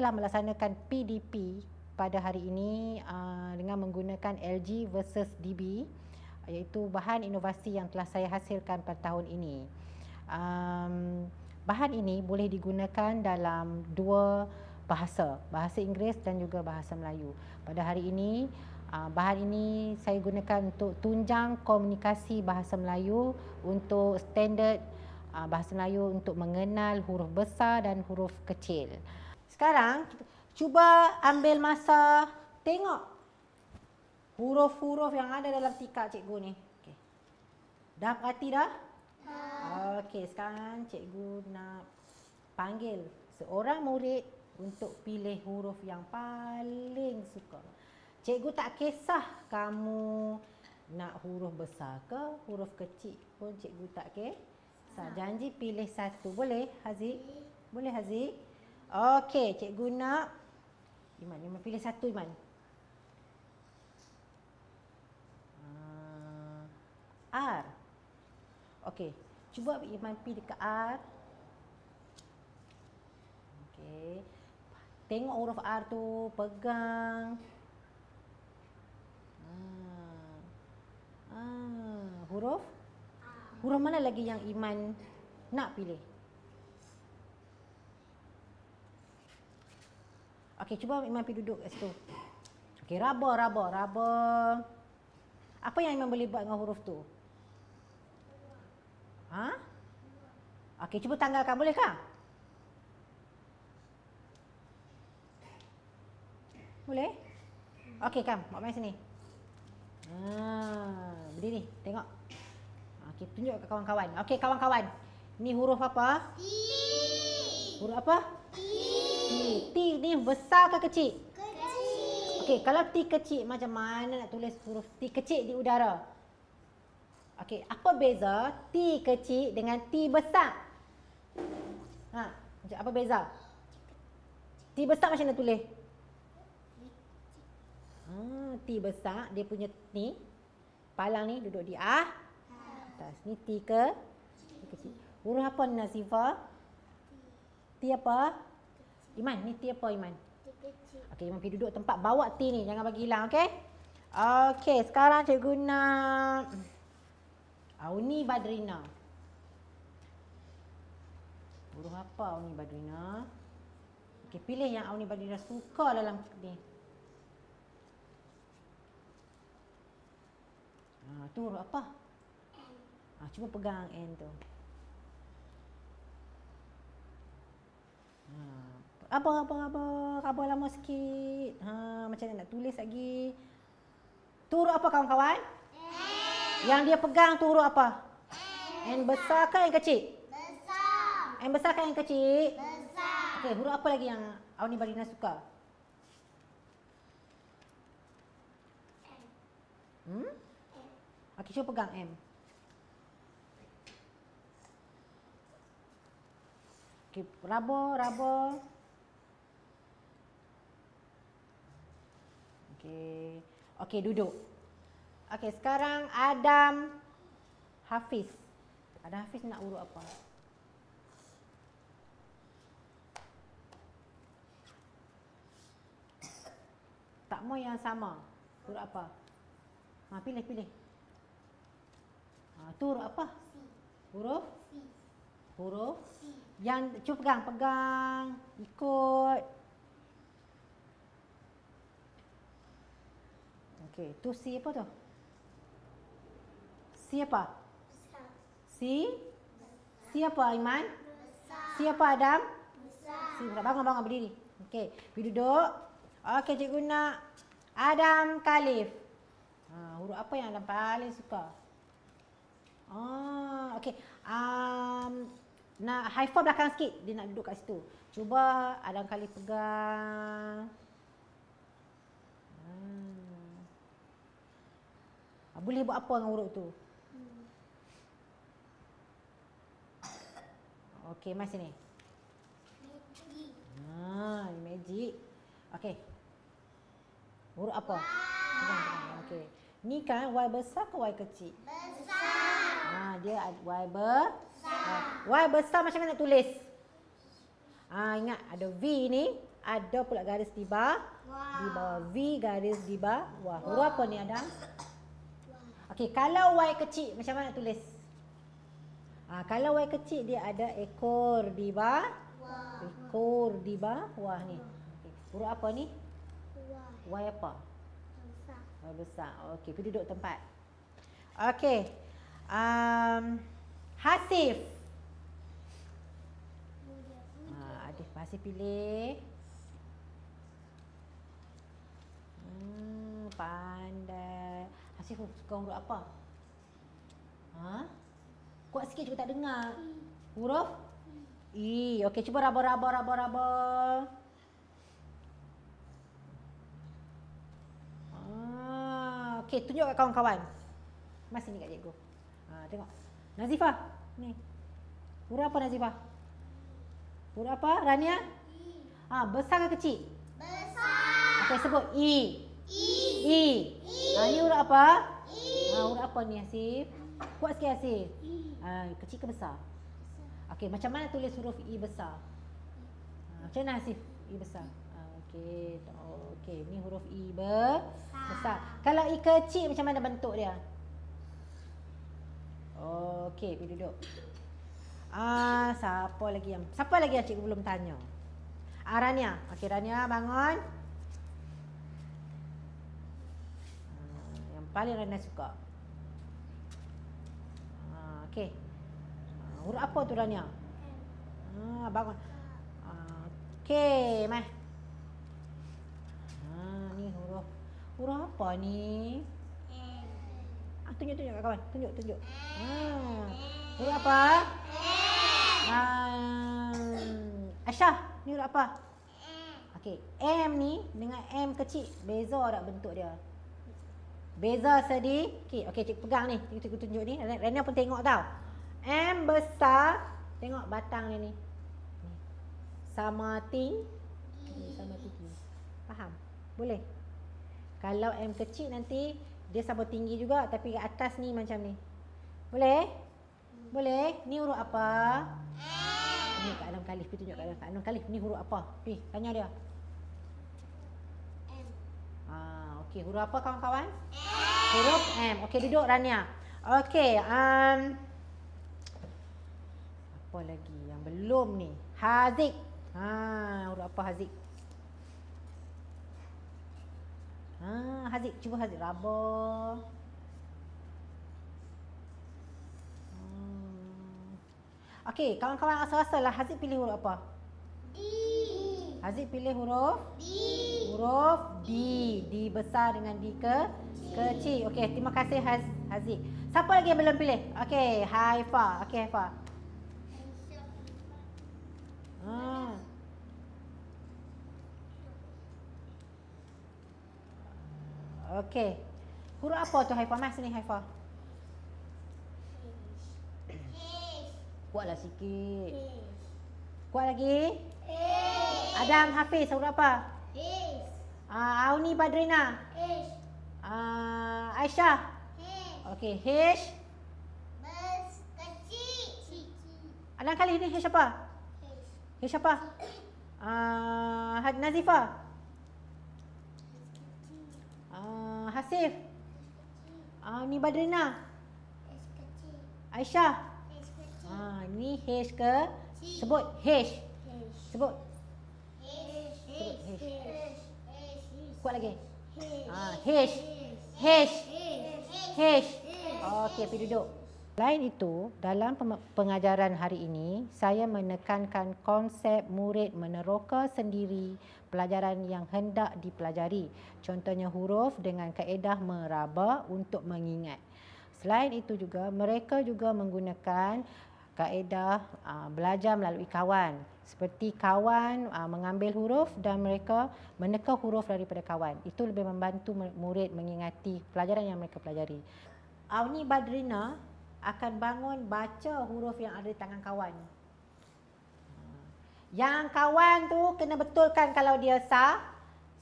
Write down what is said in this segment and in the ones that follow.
telah melaksanakan PDP pada hari ini uh, dengan menggunakan LG versus DB iaitu bahan inovasi yang telah saya hasilkan pada tahun ini. Um, bahan ini boleh digunakan dalam dua bahasa, bahasa Inggeris dan juga bahasa Melayu. Pada hari ini, uh, bahan ini saya gunakan untuk tunjang komunikasi bahasa Melayu untuk standard uh, bahasa Melayu untuk mengenal huruf besar dan huruf kecil. Sekarang cuba ambil masa tengok huruf-huruf yang ada dalam tikar cikgu ni. Okey. Dah perhati dah? Ha. Okey, sekarang cikgu nak panggil seorang murid untuk pilih huruf yang paling suka. Cikgu tak kisah kamu nak huruf besar ke huruf kecil pun cikgu tak kisah. Janji pilih satu. Boleh Haziq? Boleh Haziq? Okey, cikgu nak Iman, Iman pilih satu Iman. Ah, R. Okey, cuba Iman pilih dekat R. Okey. Tengok huruf R tu, pegang. Ah. Ah, huruf? Huruf mana lagi yang Iman nak pilih? Okey, cuba Iman pergi duduk kat situ. Okey, raba, raba, raba. Apa yang Iman boleh buat dengan huruf tu? Ha? Okey, cuba tanggalkan. Bolehkah? Boleh? Okey, Kam. Buat main sini. Ha, berdiri. Tengok. Okey, tunjuk ke kawan-kawan. Okey, kawan-kawan. Ni huruf apa? T. Huruf apa? T. T. Ni besar ke kecil? Kecil. Okey, kalau T kecil, macam mana nak tulis huruf T kecil di udara? Okey, apa beza T kecil dengan T besar? Ha, apa beza? T besar macam mana tulis? Hmm, T besar dia punya ni palang ni duduk di ah atas. Ni T ke T kecil. Huruf apa ni Nasifa? T apa? Iman, ni T apa Iman? T kecil. Okey, Iman pergi duduk tempat bawa T ni. Jangan bagi hilang, okey? Okey, sekarang cikgu nak Auni Badrina. Huruf apa Auni Badrina? Okey, pilih yang Auni Badrina suka dalam ni. Ha, tu huruf apa? Ha, cuba pegang N tu. Ha, apa, apa, apa? Apa lama sikit. Ha, macam mana nak tulis lagi? Tu huruf apa kawan-kawan? N. Yang dia pegang tu huruf apa? N. N besar ke N kecil? Besar. N besar ke N kecil? Besar. Okey, huruf apa lagi yang Auni Barina suka? Hmm? Okey, cuba pegang M. Okey, raba, raba. Okey. Okey, duduk. Okey, sekarang Adam Hafiz. Adam Hafiz nak urut apa? Tak mau yang sama. Urut apa? Ha, pilih, pilih. Ha, tu huruf apa? Huruf? Huruf? Yang cuba pegang, pegang. Ikut. Okey, tu C apa tu? C apa? C? C apa Iman? C apa Adam? C besar. Bangun, bangun, berdiri. Okey, pergi duduk. Okey, cikgu nak Adam Khalif. Ha, huruf apa yang Adam paling suka? Ah, okey. Um, nak high five belakang sikit. Dia nak duduk kat situ. Cuba ada kali pegang. Hmm. Boleh buat apa dengan urut tu? Okey, mai sini. Magic. Ha, ini magic. Okey. Huruf apa? Okey. Ni kan Y besar ke Y kecil? Besar. Ha, dia Y besar. Ha, y besar macam mana nak tulis? Ha, ingat ada V ni. Ada pula garis di bawah. Di bawah V garis di bawah. Huruf apa ni Adam? Okey, kalau Y kecil macam mana tulis? Ha, kalau Y kecil dia ada ekor di bawah. Ekor di bawah ni. Okay. Huruf apa ni? Y apa? Y besar. Okey, pergi duduk tempat. Okey. Um, Hasif. Ha, Adif Hasif pilih. Hmm, pandai. Hasif suka huruf apa? Ha? Kuat sikit cuba tak dengar. Huruf? I. Okey, cuba raba raba raba raba. Ah, okey, tunjuk kat kawan-kawan. Mas sini kat cikgu. Ha, tengok. Nazifah. Ni. Huruf apa Nazifah? Huruf apa? Rania? Ah, ha, besar ke kecil? Besar. Okey, sebut I. I. Ha, ni huruf apa? I. Ha, huruf apa ni Hasif? Kuat sikit Hasif. Ha, kecil ke besar? Okey, macam mana tulis huruf I besar? Ha, macam mana Hasif? I besar. Ha, okey, oh, okey, ni huruf I be besar. Kalau I kecil macam mana bentuk dia? Okey, pergi duduk. Ah, siapa lagi yang siapa lagi yang cikgu belum tanya? Ah, Rania. Okey, Rania bangun. Ah, yang paling Rania suka. Ah, okey. Ah, huruf apa tu Rania? Ah, bangun. Ah, okey, mai. Ah, ni huruf. Huruf apa ni? Ah, tunjuk tunjuk kat kawan. Tunjuk tunjuk. Ah. Huruf apa? Ah. Aisyah, ni huruf apa? Okey, M ni dengan M kecil beza tak bentuk dia? Beza sedikit. Okey, cikgu pegang ni. Cikgu, tunjuk ni. Rena pun tengok tau. M besar. Tengok batang ni. Ni. Sama tinggi. Sama tinggi. Faham? Boleh? Kalau M kecil nanti dia sama tinggi juga tapi kat atas ni macam ni. Boleh? Boleh? Ni huruf apa? Ni kat dalam kalif. Pergi tunjuk kat dalam kalif. Ni huruf apa? Pergi tanya dia. Ah, okey, huruf apa kawan-kawan? Huruf M. Okey, duduk Rania. Okey, um apa lagi yang belum ni? Haziq. Ha, huruf apa Haziq? Ha, Haziq, cuba Haziq raba. Hmm. Okey, kawan-kawan rasa-rasalah Haziq pilih huruf apa? D. Haziq pilih huruf D. huruf D. D besar dengan D ke kecil. Okey, terima kasih Haz Haziq. Siapa lagi yang belum pilih? Okey, Haifa. Okey, Haifa. Ha. Okey. Huruf apa tu Haifa? Mas ni Haifa. Kuatlah sikit. Kuat lagi. Adam Hafiz huruf apa? Ah, Auni Badrina. Ah, Aisyah. Okey, H. Adam kali ni H apa? H apa? Ah, Had Nazifa. Ah, Hasif. Ah, ni Badrina. Aisyah. Ah, ni H ke? Sebut H. Sebut. Kuat lagi. Ah, H. H. H. Okey, pergi duduk. Selain itu, dalam pengajaran hari ini, saya menekankan konsep murid meneroka sendiri pelajaran yang hendak dipelajari. Contohnya huruf dengan kaedah meraba untuk mengingat. Selain itu juga, mereka juga menggunakan kaedah uh, belajar melalui kawan. Seperti kawan uh, mengambil huruf dan mereka meneka huruf daripada kawan. Itu lebih membantu murid mengingati pelajaran yang mereka pelajari. Auni Badrina akan bangun baca huruf yang ada di tangan kawan. Yang kawan tu kena betulkan kalau dia sah,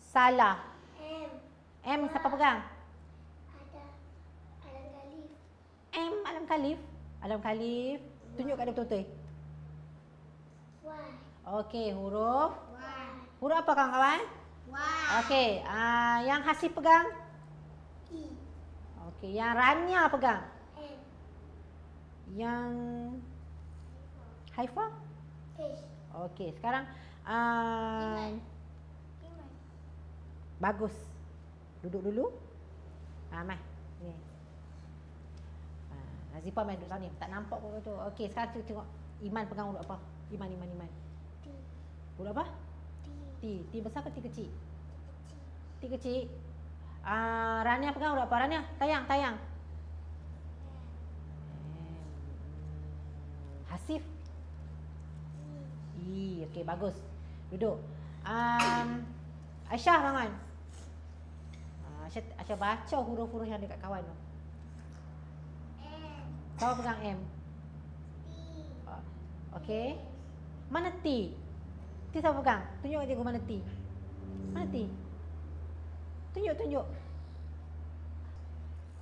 salah. M. M siapa pegang? Ada alam galif. M alam kalif. Alam kalif. Tunjuk kat dia betul-betul. Okey, huruf Y. Huruf apa kawan-kawan? Y. Okey, uh, yang Hasif pegang? I. Okey, yang Rania pegang? N. Yang Haifa? H. Okey, sekarang uh, Iman. bagus. Duduk dulu. Ah, Ah, Nazifah main duduk sana ni. Tak nampak pun tu. Okey, sekarang tu tengok Iman pegang huruf apa? Iman, Iman, Iman. T. Huruf apa? T. T. T besar ke T kecil? T. T kecil. Ah, Rania pegang huruf apa? Rania, tayang, tayang. Hmm, Hasif. I, okey bagus. Duduk. Um, Aisyah bangun. Ah, Aisyah, Aisyah baca huruf-huruf yang dekat kawan tu. Kau pegang M. Okey. Mana T? T siapa pegang? Tunjuk kat cikgu mana T. Mana T? Tunjuk, tunjuk.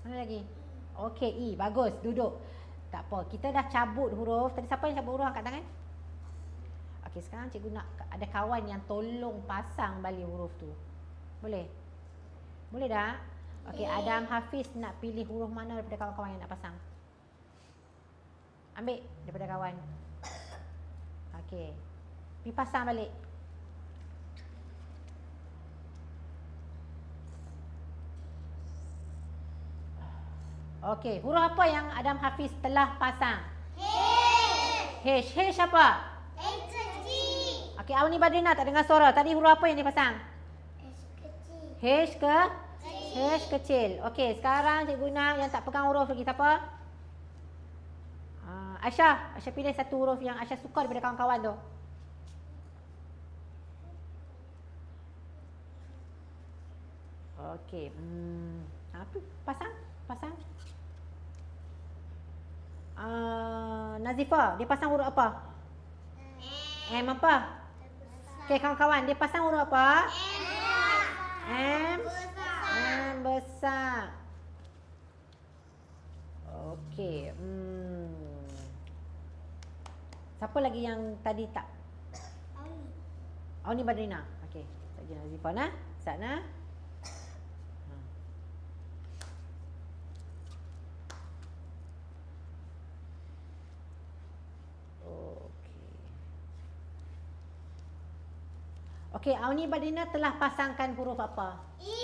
Mana lagi? Okey, E. Bagus. Duduk. Tak apa. Kita dah cabut huruf. Tadi siapa yang cabut huruf angkat tangan? Okey, sekarang cikgu nak ada kawan yang tolong pasang balik huruf tu. Boleh? Boleh tak? Okey. Adam Hafiz nak pilih huruf mana daripada kawan-kawan yang nak pasang? Ambil daripada kawan. Okey. Pergi pasang balik. Okey, huruf apa yang Adam Hafiz telah pasang? H. H. H apa? H kecil. Okey, Awni Badrina tak dengar suara. Tadi huruf apa yang dipasang? H kecil. H ke? H kecil. Okey, sekarang cikgu nak yang tak pegang huruf lagi siapa? Aisyah. Aisyah pilih satu huruf yang Aisyah suka daripada kawan-kawan tu. Okey. Hmm, apa? Pasang? Pasang. Uh, Nazifah, dia pasang huruf apa? M. M apa? Okey, kawan-kawan, dia pasang huruf apa? M. M. Besar. M besar. Okey. Hmm. Siapa lagi yang tadi tak? Oh ni Badrina. Okey. Saja Nazifah nah. Sat nah. Ha. Okey. Okey, Auni Badrina telah pasangkan huruf apa? I.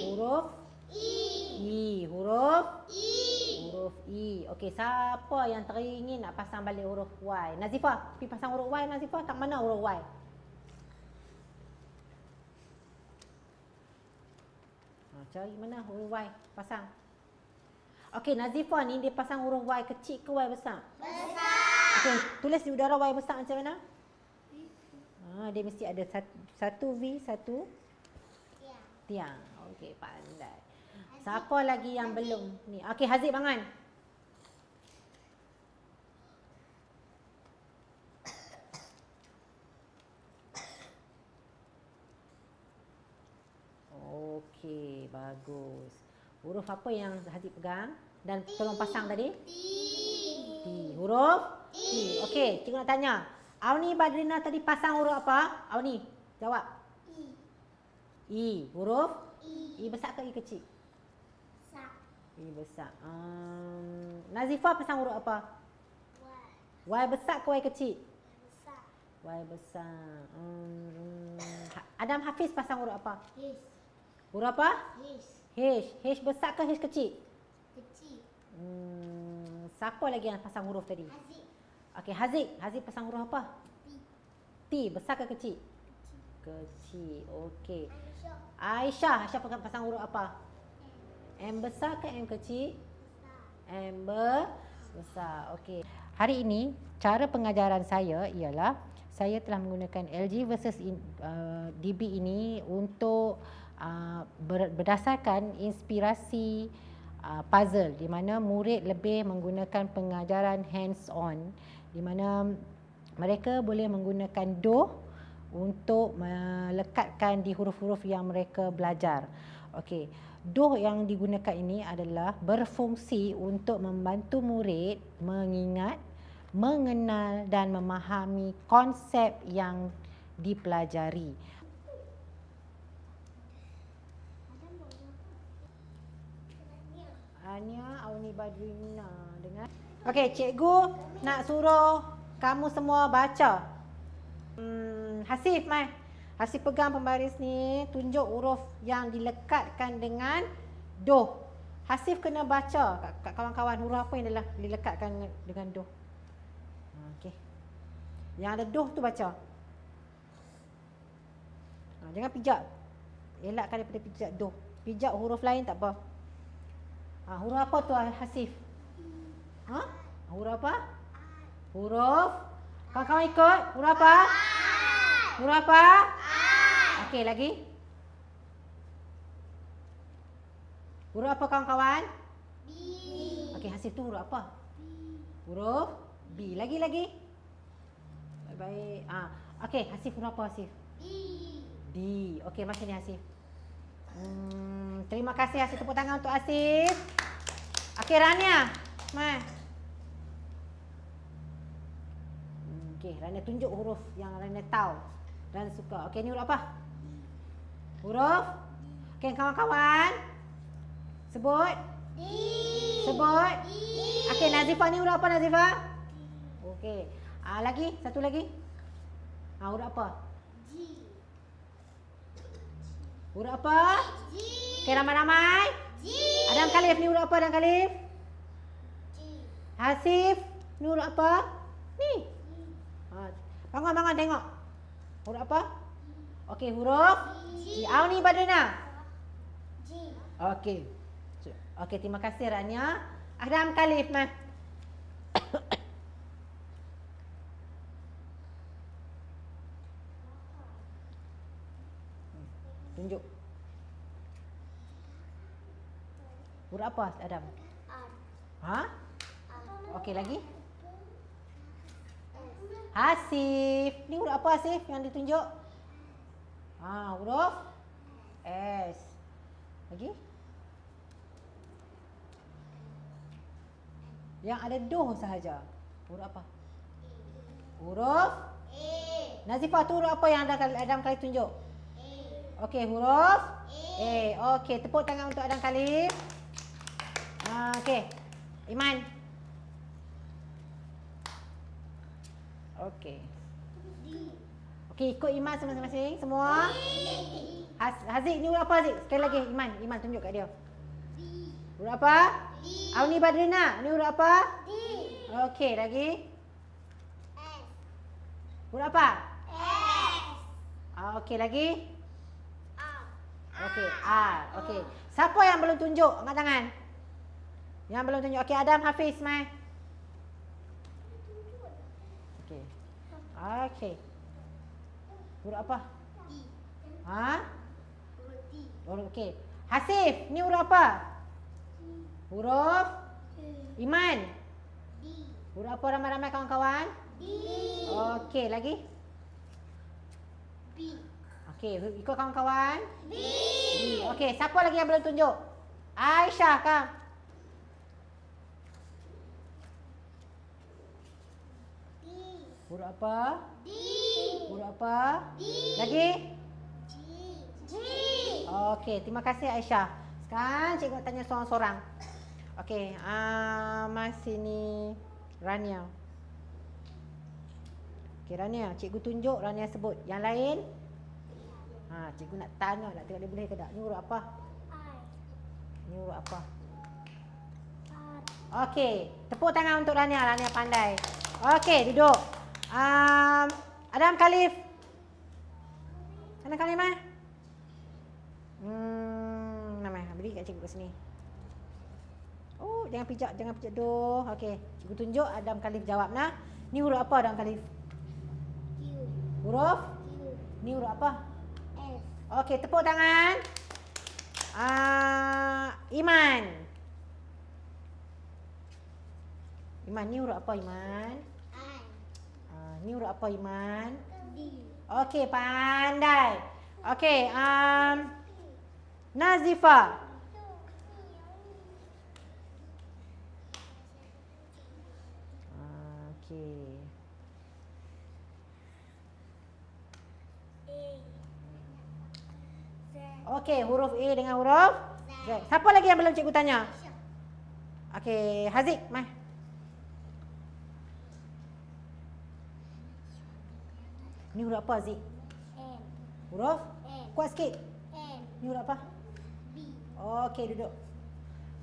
Huruf I. I. Huruf I. Huruf I. Okey, siapa yang teringin nak pasang balik huruf Y? Nazifah, pergi pasang huruf Y Nazifah. Tak mana huruf Y? Ha, cari mana huruf Y. Pasang. Okey, Nazifah ni dia pasang huruf Y kecil ke Y besar? Besar. Okey, tulis di udara Y besar macam mana? Ha, dia mesti ada satu, satu V, satu Ya. tiang. Okey, pandai. Siapa lagi yang belum ni? Okey, Haziq bangun. Okey, bagus. Huruf apa yang Haziq pegang dan tolong pasang tadi? T. T. Huruf T. Okey, cikgu nak tanya. Auni Badrina tadi pasang huruf apa? Auni, jawab. I. I. Huruf I. I besar ke I kecil? I besar. Um, Nazifah pasang huruf apa? Y. Y besar ke Y kecil? Besar. Y besar. Um, Adam Hafiz pasang huruf apa? H. Huruf apa? H. H. H besar ke H kecil? Kecil. Hmm, siapa lagi yang pasang huruf tadi? Aziz. Okey, Haziq. Haziq pasang huruf apa? T. T. Besar ke kecil? Kecil. Kecil. Okey. Aisyah. Aisyah. Pasang huruf apa? M. Besar ke M kecil? Besar. M be- besar. Okey. Hari ini cara pengajaran saya ialah saya telah menggunakan LG versus in, uh, DB ini untuk uh, ber, berdasarkan inspirasi uh, puzzle di mana murid lebih menggunakan pengajaran hands on di mana mereka boleh menggunakan doh untuk melekatkan di huruf-huruf yang mereka belajar. Okey, doh yang digunakan ini adalah berfungsi untuk membantu murid mengingat, mengenal dan memahami konsep yang dipelajari. Ania Auni Badrina dengan Okey, cikgu nak suruh kamu semua baca. Hmm, Hasif mai. Hasif pegang pembaris ni, tunjuk huruf yang dilekatkan dengan doh. Hasif kena baca kat kawan-kawan huruf apa yang adalah dilekatkan dengan doh. Okey. Yang ada doh tu baca. Ha, jangan pijak. Elakkan daripada pijak doh. Pijak huruf lain tak apa. Ha, huruf apa tu Hasif? Ha? Huruf apa? Huruf. Kawan-kawan ikut. Huruf apa? Huruf apa? Okey, lagi. Huruf apa kawan-kawan? B. Okey, Hasif tu huruf apa? Huruf B. Lagi lagi. Baik. Ah, okey, Hasif huruf apa Hasif? D. D. Okey, macam ni Hasif. Hmm, terima kasih Hasif tepuk tangan untuk Hasif. Okey, Rania. Mai. Okey, Rania tunjuk huruf yang Rania tahu dan suka. Okey, ni huruf apa? Huruf? Okey, kawan-kawan. Sebut. D. Sebut. D. Okey, Nazifah ni huruf apa Nazifah? Okey. Ah lagi, satu lagi. Ah huruf apa? G. Huruf apa? G. Okey, ramai-ramai. G. Adam Khalif ni huruf apa Adam Khalif? G. Hasif ni huruf apa? Ni. Ha, bangun bangun tengok. Huruf apa? Okey, huruf G. Au ni Badrina. G. Okey. Okey, terima kasih Rania. Adam Khalif mah. Tunjuk. Huruf apa Adam? R. Ha? Okey lagi. Hasif. Ni huruf apa Hasif yang ditunjuk? Ha, huruf S. Lagi? Yang ada doh sahaja. Huruf apa? Huruf A. Nazifah tu huruf apa yang Adam, Adam kali tunjuk? A. Okey, huruf A. Okey, tepuk tangan untuk Adam kali. Ha, okey. Iman. Okey. D. Okey, ikut Iman masing-masing semua. Haz, Haziq ni huruf apa Haziq? Sekali lagi Iman, Iman tunjuk kat dia. D. Huruf apa? D. Auni Badrina, ni huruf apa? D. Okey, lagi. S. Huruf apa? S. Ah, okey, lagi. R. Okey, R. Okey. Siapa yang belum tunjuk? Angkat tangan. Yang belum tunjuk. Okey, Adam Hafiz, mai. Okey. Okey. Huruf apa? D. Ha? Huruf. Huruf okey. Hasif, ni huruf apa? Huruf Iman. D. Huruf apa ramai-ramai kawan-kawan? D. Okey, lagi. B. Okey, ikut kawan-kawan. B. D. Okey, siapa lagi yang belum tunjuk? Aisyah kau. D. Huruf apa? D. Huruf apa? D. Lagi? G. G. Okey, terima kasih Aisyah. Sekarang cikgu tanya seorang-seorang. Okey, uh, masih ni Rania. Okey, Rania, cikgu tunjuk Rania sebut. Yang lain? Ha, cikgu nak tanya nak tengok dia boleh ke tak. Ni huruf apa? I. Ni huruf apa? Okey, tepuk tangan untuk Rania. Rania pandai. Okey, duduk. Um, Adam Khalif. Mana Khalif mah? Hmm, nama beri kat cikgu kat sini. Oh, jangan pijak, jangan pijak doh. Okey, cikgu tunjuk Adam Khalif jawab nah. Ni huruf apa Adam Khalif? Q. Huruf? Q. Ni huruf apa? S. Okey, tepuk tangan. Uh, Iman. Iman, ni huruf apa Iman? Ni huruf apa Iman? D. Okey, pandai. Okey, um, Nazifa. Okey. Okey, huruf A dengan huruf Z. Siapa lagi yang belum cikgu tanya? Okey, Haziq, mai. Ni huruf apa Haziq? N. Huruf? N. Kuat sikit. N. Ni huruf apa? B. Okey, duduk.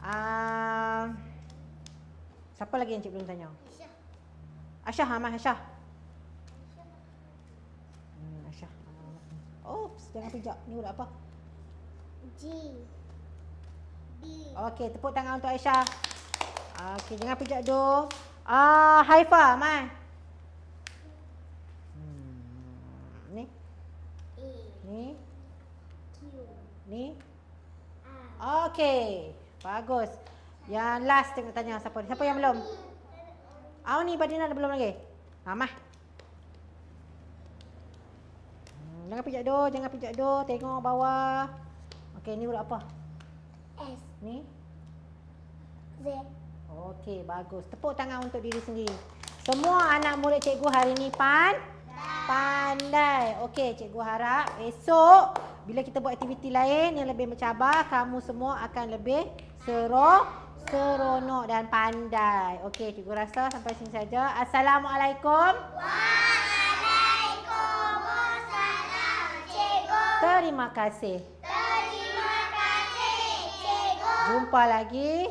Ah, siapa lagi yang cikgu belum tanya? Aisyah. Aisyah, mai Aisyah. Hmm, Aisyah. Oops, jangan pijak. Ni huruf apa? G. B. Okey, tepuk tangan untuk Aisyah. Okey, jangan pijak doh. Ah, Haifa, mai. Hmm, ni, A. ni, Q. ni. R. Okey, bagus. Yang last tengok tanya siapa ni? Siapa yang belum? Ah, ni Badina ada belum lagi? Ha, mai. Hmm, jangan pijak doh, jangan pijak doh. Tengok bawah. Okey, ni huruf apa? S. Ni. Z. Okey, bagus. Tepuk tangan untuk diri sendiri. Semua anak murid cikgu hari ni pan pandai. Okey, cikgu harap esok bila kita buat aktiviti lain yang lebih mencabar, kamu semua akan lebih sero seronok dan pandai. Okey, cikgu rasa sampai sini saja. Assalamualaikum. Waalaikumsalam, cikgu. Terima kasih. Terima kasih, cikgu. Jumpa lagi.